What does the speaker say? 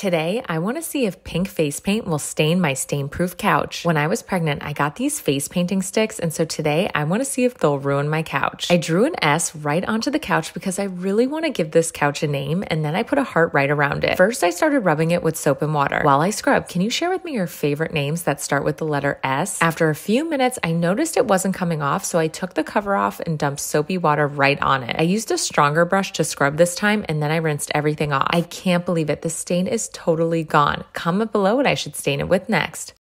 Today, I want to see if pink face paint will stain my stain-proof couch. When I was pregnant, I got these face painting sticks, and so today I want to see if they'll ruin my couch. I drew an S right onto the couch because I really want to give this couch a name, and then I put a heart right around it. First, I started rubbing it with soap and water. While I scrub, can you share with me your favorite names that start with the letter S? After a few minutes, I noticed it wasn't coming off, so I took the cover off and dumped soapy water right on it. I used a stronger brush to scrub this time, and then I rinsed everything off. I can't believe it. The stain is totally gone. Comment below what I should stain it with next.